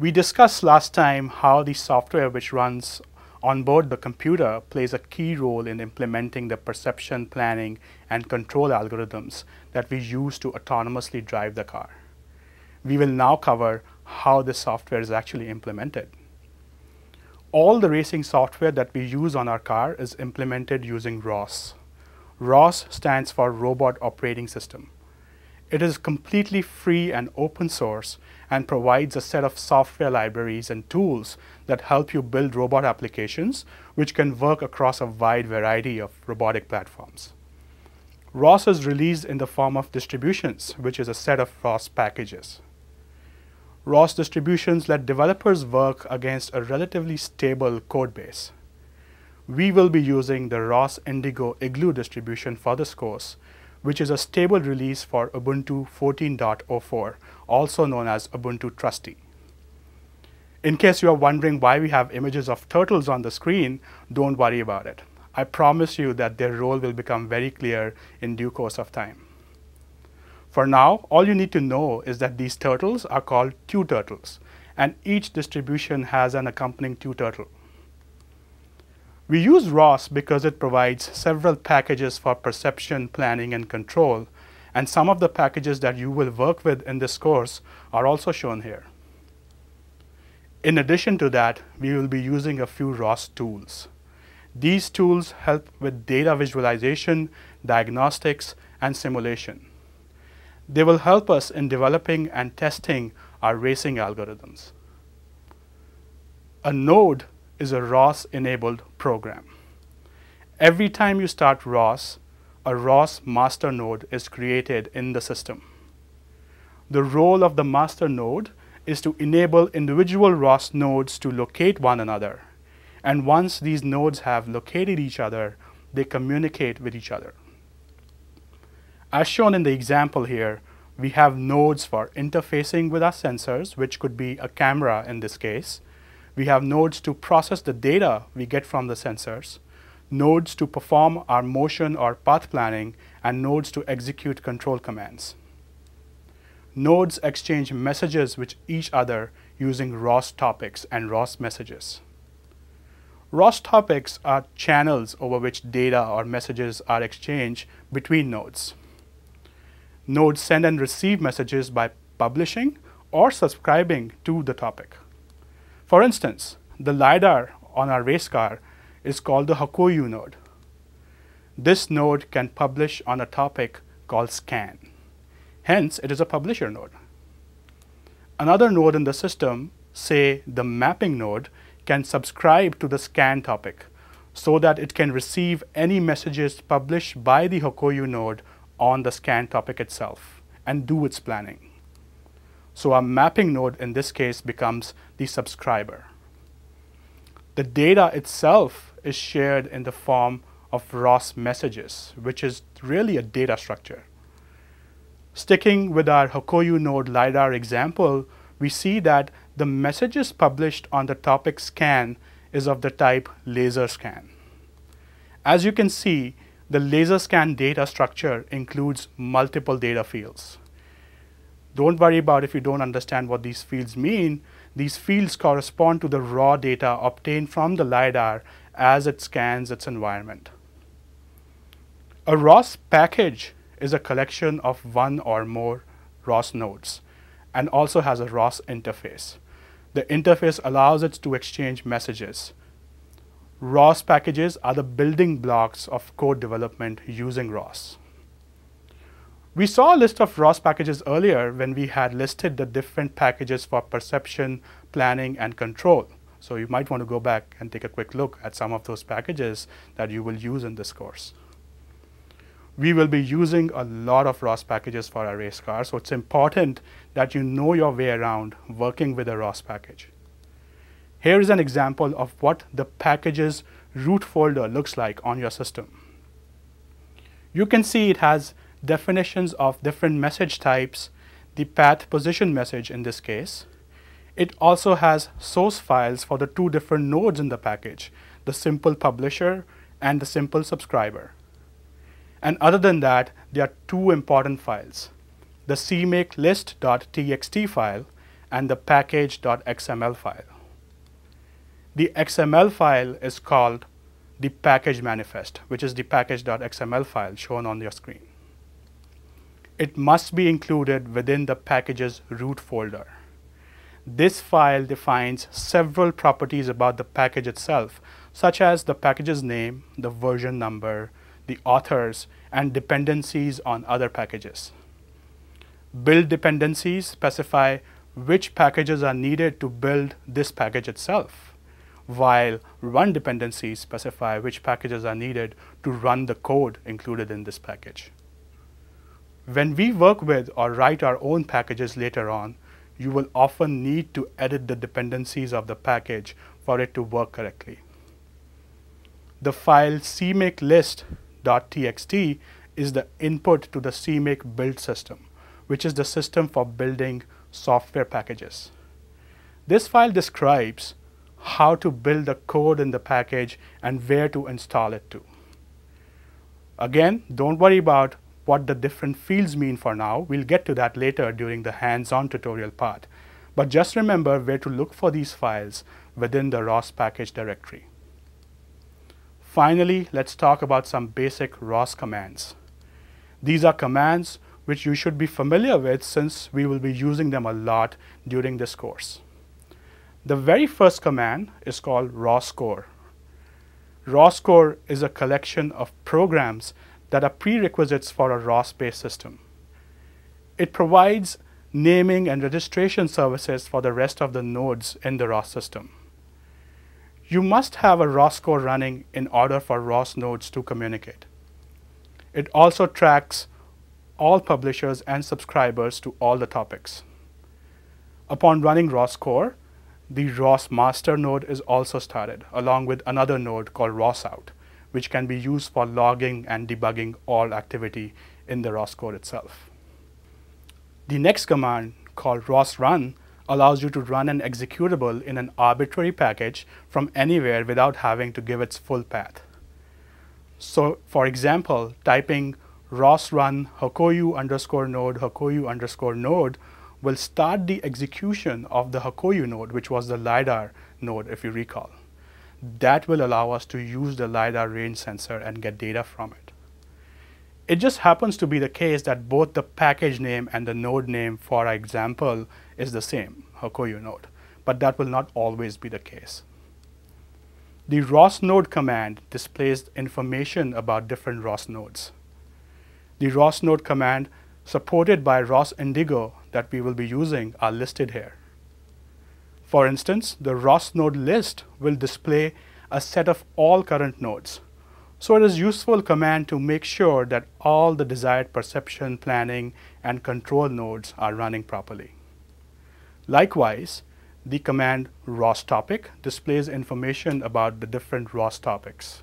We discussed last time how the software which runs on board the computer plays a key role in implementing the perception, planning, and control algorithms that we use to autonomously drive the car. We will now cover how this software is actually implemented. All the racing software that we use on our car is implemented using ROS. ROS stands for Robot Operating System. It is completely free and open source and provides a set of software libraries and tools that help you build robot applications which can work across a wide variety of robotic platforms. ROS is released in the form of distributions, which is a set of ROS packages. ROS distributions let developers work against a relatively stable code base. We will be using the ROS Indigo Igloo distribution for this course, which is a stable release for Ubuntu 14.04, also known as Ubuntu Trusty. In case you are wondering why we have images of turtles on the screen, don't worry about it. I promise you that their role will become very clear in due course of time. For now, all you need to know is that these turtles are called TuTurtles, and each distribution has an accompanying TuTurtle. We use ROS because it provides several packages for perception, planning, and control, and some of the packages that you will work with in this course are also shown here. In addition to that, we will be using a few ROS tools. These tools help with data visualization, diagnostics, and simulation. They will help us in developing and testing our racing algorithms. A node is a ROS-enabled program. Every time you start ROS, a ROS master node is created in the system. The role of the master node is to enable individual ROS nodes to locate one another. And once these nodes have located each other, they communicate with each other. As shown in the example here, we have nodes for interfacing with our sensors, which could be a camera in this case, we have nodes to process the data we get from the sensors, nodes to perform our motion or path planning, and nodes to execute control commands. Nodes exchange messages with each other using ROS topics and ROS messages. ROS topics are channels over which data or messages are exchanged between nodes. Nodes send and receive messages by publishing or subscribing to the topic. For instance, the LiDAR on our race car is called the Hokuyo node. This node can publish on a topic called scan. Hence, it is a publisher node. Another node in the system, say the mapping node, can subscribe to the scan topic so that it can receive any messages published by the Hokuyo node on the scan topic itself and do its planning. So our mapping node in this case becomes the subscriber. The data itself is shared in the form of ROS messages, which is really a data structure. Sticking with our Hokuyo node LiDAR example, we see that the messages published on the topic scan is of the type laser scan. As you can see, the laser scan data structure includes multiple data fields. Don't worry about if you don't understand what these fields mean. These fields correspond to the raw data obtained from the LiDAR as it scans its environment. A ROS package is a collection of one or more ROS nodes and also has a ROS interface. The interface allows it to exchange messages. ROS packages are the building blocks of code development using ROS. We saw a list of ROS packages earlier when we had listed the different packages for perception, planning, and control. So you might want to go back and take a quick look at some of those packages that you will use in this course. We will be using a lot of ROS packages for our race car, so it's important that you know your way around working with a ROS package. Here is an example of what the package's root folder looks like on your system. You can see it has definitions of different message types, the path position message in this case. It also has source files for the two different nodes in the package, the simple publisher and the simple subscriber. And other than that, there are two important files, the cmake list.txt file and the package.xml file. The XML file is called the package manifest, which is the package.xml file shown on your screen. It must be included within the package's root folder. This file defines several properties about the package itself, such as the package's name, the version number, the authors, and dependencies on other packages. Build dependencies specify which packages are needed to build this package itself, while run dependencies specify which packages are needed to run the code included in this package. When we work with or write our own packages later on, you will often need to edit the dependencies of the package for it to work correctly. The file cmakelist.txt is the input to the CMake build system, which is the system for building software packages. This file describes how to build the code in the package and where to install it to. Again, don't worry about what the different fields mean for now. We'll get to that later during the hands-on tutorial part. But just remember where to look for these files within the ROS package directory. Finally, let's talk about some basic ROS commands. These are commands which you should be familiar with since we will be using them a lot during this course. The very first command is called roscore. roscore is a collection of programs that are prerequisites for a ROS-based system. It provides naming and registration services for the rest of the nodes in the ROS system. You must have a ROS core running in order for ROS nodes to communicate. It also tracks all publishers and subscribers to all the topics. Upon running ROS core, the ROS master node is also started, along with another node called rosout, which can be used for logging and debugging all activity in the roscore itself. The next command, called rosrun, allows you to run an executable in an arbitrary package from anywhere without having to give its full path. So for example, typing rosrun hokuyo underscore node hokuyo underscore node will start the execution of the hokuyo node, which was the LiDAR node, if you recall. That will allow us to use the LiDAR range sensor and get data from it. It just happens to be the case that both the package name and the node name for example is the same, Hokuyo node, but that will not always be the case. The ROS node command displays information about different ROS nodes. The ROS node command supported by ROS Indigo that we will be using are listed here. For instance, the ROS node list will display a set of all current nodes. So it is useful command to make sure that all the desired perception, planning, and control nodes are running properly. Likewise, the command ROS topic displays information about the different ROS topics.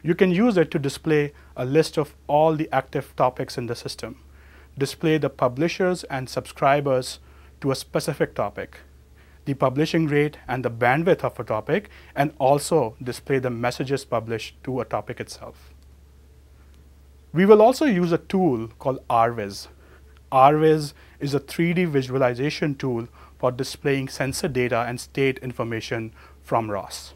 You can use it to display a list of all the active topics in the system, display the publishers and subscribers to a specific topic, the publishing rate and the bandwidth of a topic, and also display the messages published to a topic itself. We will also use a tool called RViz. RViz is a 3D visualization tool for displaying sensor data and state information from ROS.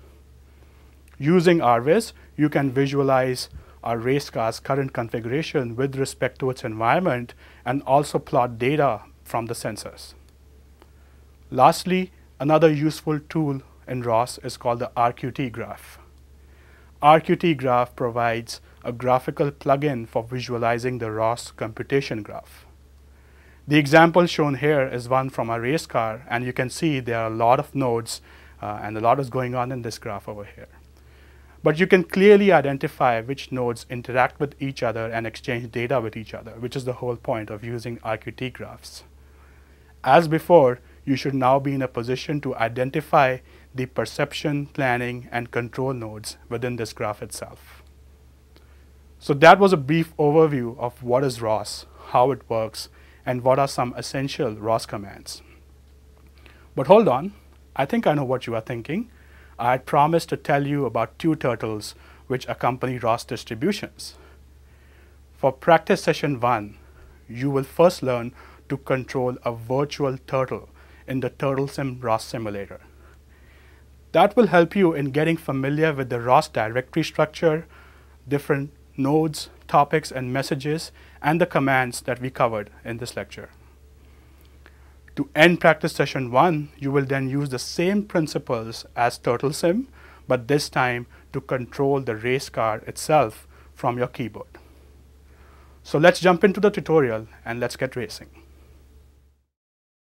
Using RViz, you can visualize a race car's current configuration with respect to its environment and also plot data from the sensors. Lastly, Another useful tool in ROS is called the RQT graph. RQT graph provides a graphical plugin for visualizing the ROS computation graph. The example shown here is one from a race car, and you can see there are a lot of nodes uh, and a lot is going on in this graph over here. But you can clearly identify which nodes interact with each other and exchange data with each other, which is the whole point of using RQT graphs. As before, you should now be in a position to identify the perception, planning, and control nodes within this graph itself. So that was a brief overview of what is ROS, how it works, and what are some essential ROS commands. But hold on, I think I know what you are thinking. I had promised to tell you about two turtles which accompany ROS distributions. For practice session one, you will first learn to control a virtual turtle in the TurtleSim ROS simulator. That will help you in getting familiar with the ROS directory structure, different nodes, topics, and messages, and the commands that we covered in this lecture. To end practice session one, you will then use the same principles as TurtleSim, but this time to control the race car itself from your keyboard. So let's jump into the tutorial and let's get racing.